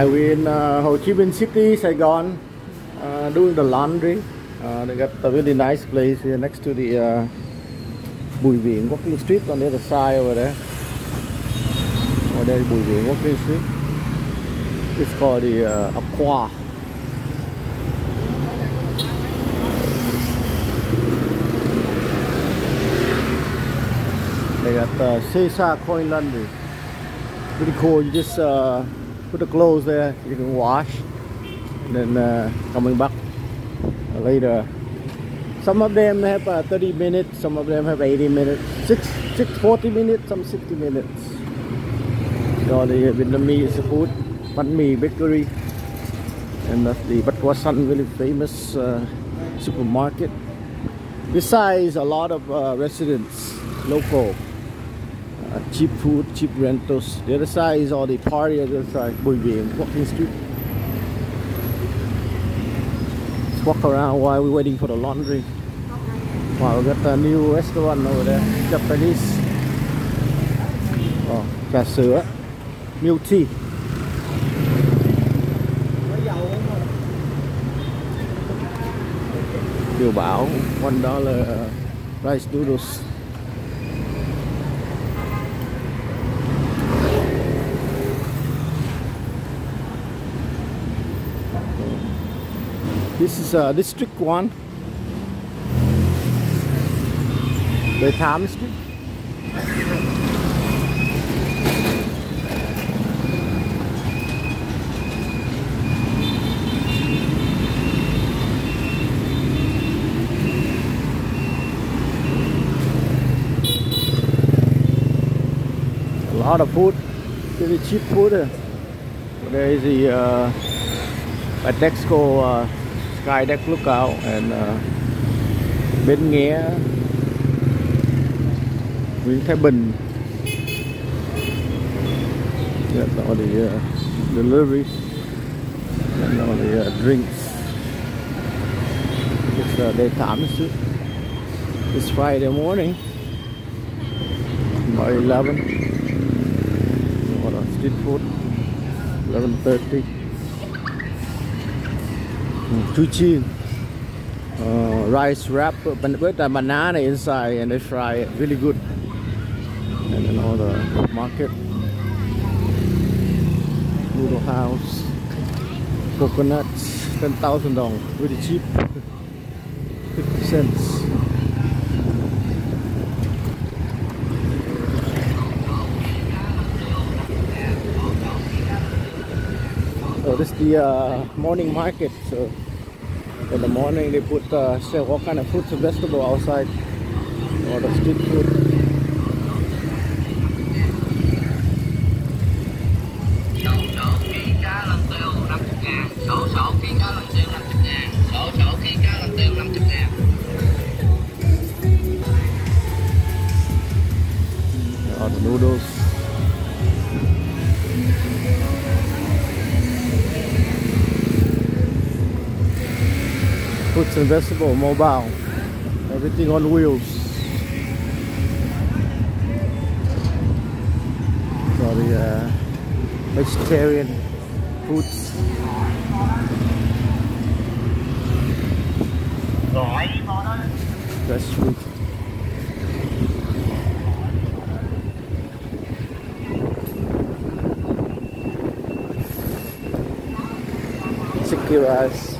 We're in uh, Ho Chi Minh City, Saigon, uh, doing the laundry. Uh, they got a really nice place here next to the uh, Bùi Viện Walking Street on the other side over there. Over there, Bùi Viện Walking Street. It's called the uh, Aqua. They got uh, Caesar Coin Laundry. Pretty cool. You just uh, put the clothes there. You can wash. And then uh, coming back later. Some of them have uh, 30 minutes. Some of them have 80 minutes. Six, six, 40 minutes. Some 60 minutes. So the Vietnamese food, Banh Mi Bakery, and that's the Qua San, really famous uh, supermarket. Besides, a lot of uh, residents, local, uh, cheap food, cheap rentals. The other side is all the party. The other side, Bùi Viện, walking street. Let's walk around while we're waiting for the laundry. Wow, we got a new restaurant over there, Japanese. Oh, trà sữa, milk tea. Kiều Bảo, one dollar uh, rice noodles. This is uh, District 1. Đề Thám Street. A lot of food, really cheap food. here. There is the uh, Bitexco uh, Sky Deck Lookout and uh, Bến Nghé Nguyễn Thái Bình. That's all the uh, delivery. And all the uh, drinks. It's uh, daytime shoot It's Friday morning. By 11 What a street food. 11.30 Chiên uh, rice wrap with a banana inside and they fry it really good. And then all the market. Noodle house. Coconuts 10,000 dong really cheap. 50 cents This is the uh, morning market. So in the morning they put uh, all kind of fruits and vegetable outside, or the street food. Vegetable mobile. Everything on wheels. So the uh, vegetarian foods. Fresh fruit. Sticky rice.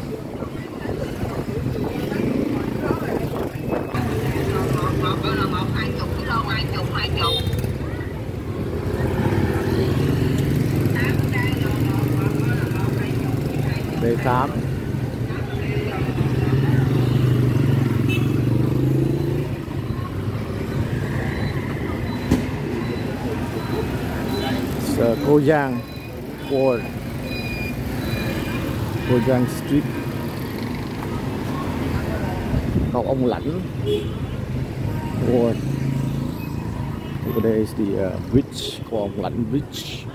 18 Sở Cô Giang Ward Cô Giang Street. Cầu Ông Lãnh. Ward Over there is the uh, bridge, Cầu Ông Lãnh Bridge.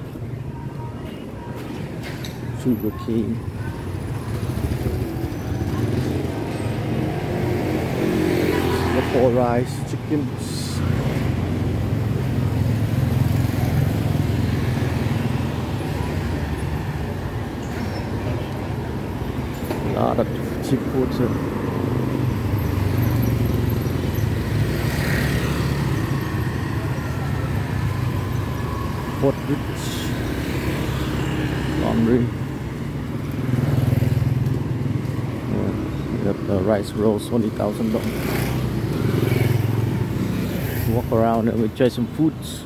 Sugar King Rice, chickens. lot of cheap food here. Eh. Fort Rich Laundry. Yeah, got the rice rolls, twenty thousand dollars. Walk around and we try some foods.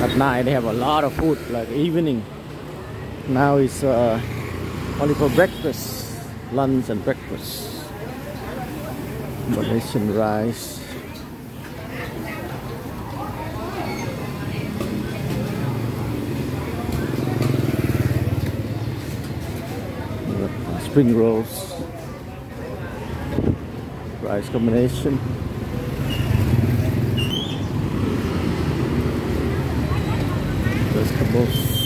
At night they have a lot of food, like evening. Now it's uh, only for breakfast, lunch and breakfast. Malaysian rice. Spring rolls. Rice combination. Vegetables.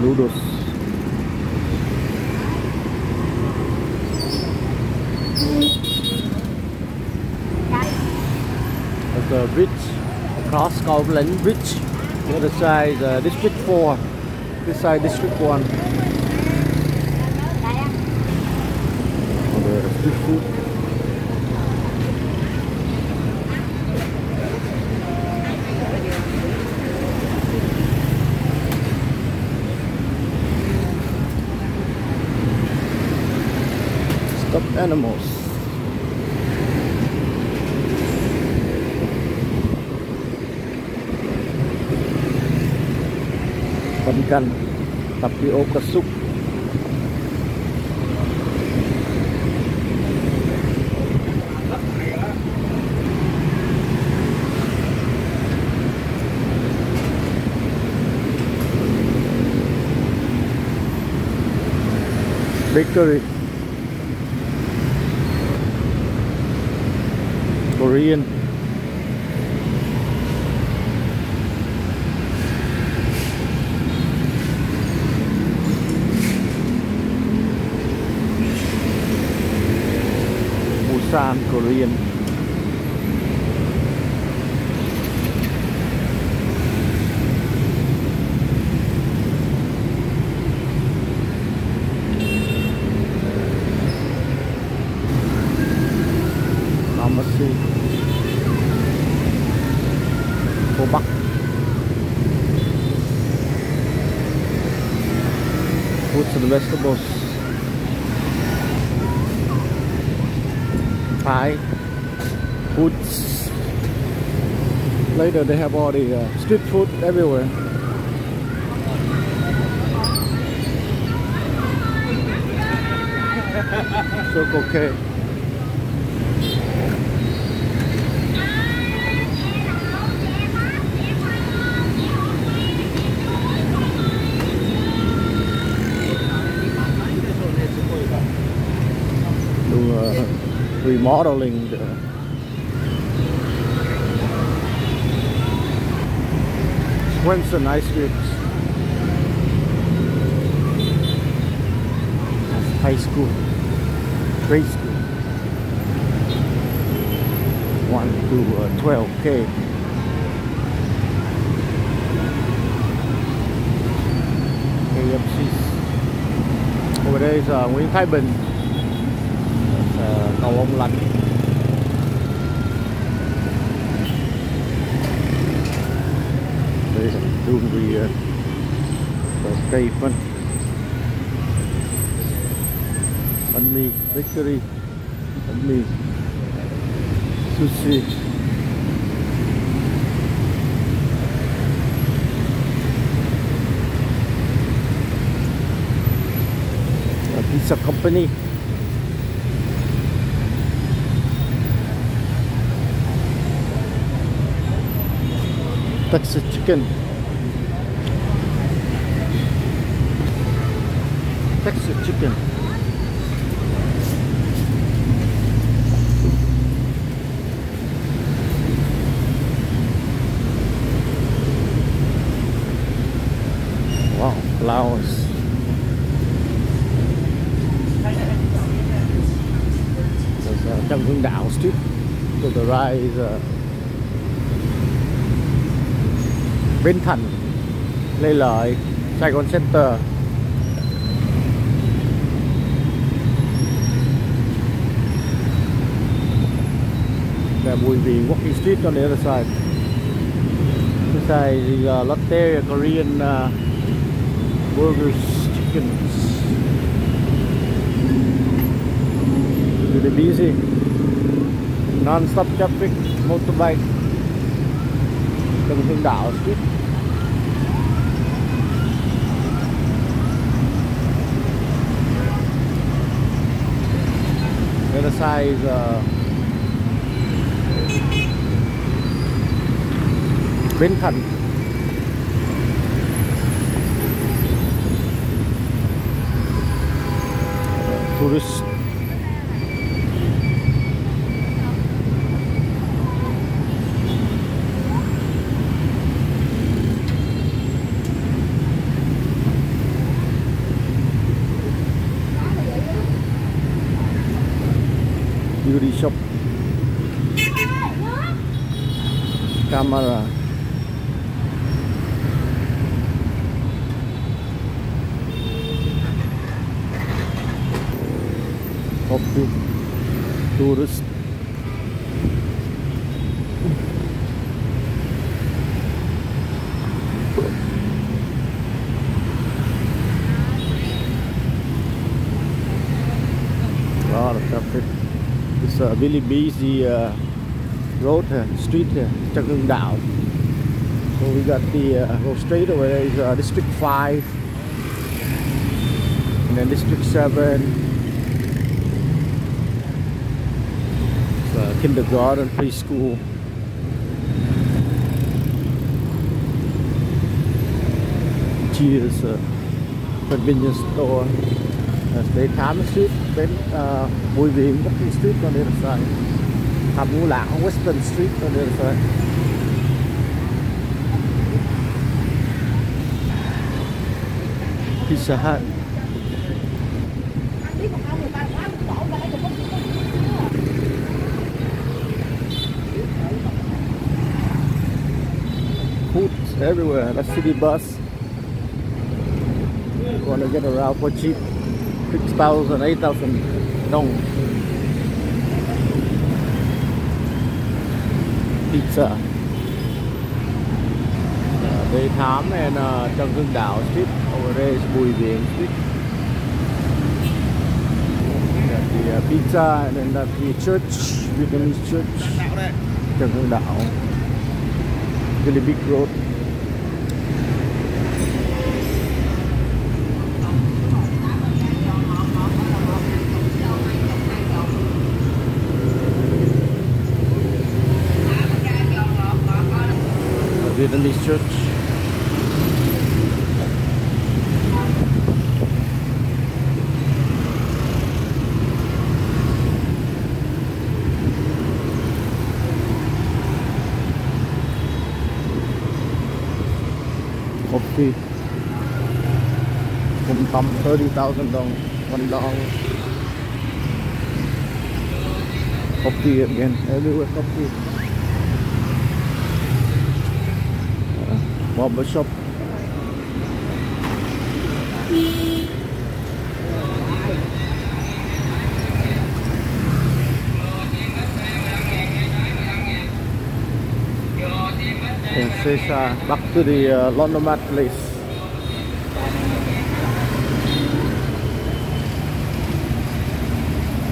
Noodles. There's a bridge across Scotland Bridge. The other side, uh, District 4. This side, District 1. The street food. Stuffed animals. Bánh bakery Korean. Busan Korean. Pharmacy. Cô Bắc fruits and vegetables. Thai. Foods. Later they have all the uh, street food everywhere. Circle K remodeling the Swensen ice creams. High school, grade school. 1 to uh, 12k. KFC's. Over there is uh, Nguyễn Thái. Cầu ông lành. Đây là đường đi ờ, có cây phân. Bánh mì bakery, bánh mì sushi. Pizza company. Texas chicken. Texas chicken. Wow, flowers. There's uh, Trần Hưng Đạo Street. To the right is uh, Bến Thành, Lê Lợi, Sài Gòn Center. Và Bùi Viện Walking Street on the other side. This side is uh, Lotte Korean uh, burgers, chickens. Really busy. Non-stop traffic, motorbike. Trần Hưng Đạo Street. The other side is ờ, uh, Bến Thành. Tourist coffee tourist. Lot of traffic. It's a really busy uh, road here, street Hưng Đạo. So we got the uh, go straight over there is uh, District 5 and then District 7 it's, uh, kindergarten, preschool. Cheers, a convenience store. Uh, State Time Street, bên uh, Bùi Viện, Walking Street on the other side. Hàm Ngũ Western Street on the other side. Pizza Hut. Food everywhere. The city bus. Want to get around for cheap. 6,000, 8,000 dong. Pizza. Uh, Đề Thám and uh, Trần Hưng Đạo Street. Over there is Bùi Viện Street. The uh, pizza and then that's the church, Vietnamese church. Trần Hưng Đạo. Really big road. Vietnamese church. Coffee. Cũng 30,000 đồng, one. Coffee again, everywhere coffee. Barber shop. And says uh, back to the uh, place.